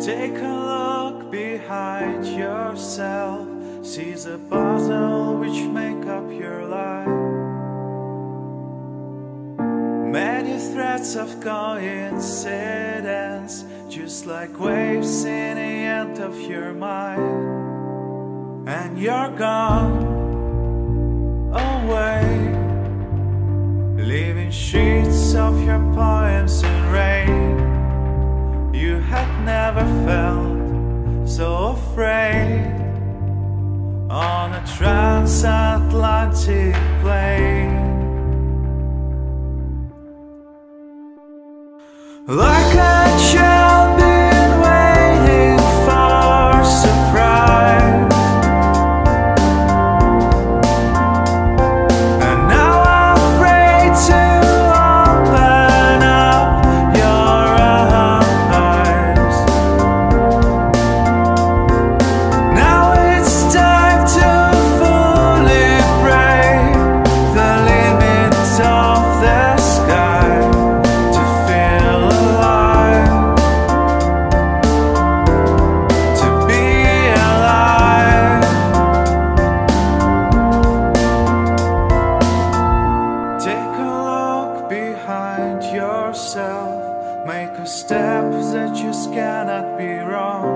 Take a look behind yourself. See the puzzle which make up your life. Many threads of coincidence, just like waves in the end of your mind. And you're gone away, leaving sheets of your poems in rain. Afraid on a transatlantic plane. Like a make a step that just cannot be wrong.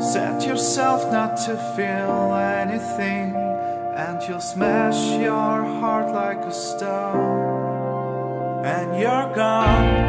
Set yourself not to feel anything, and you'll smash your heart like a stone and you're gone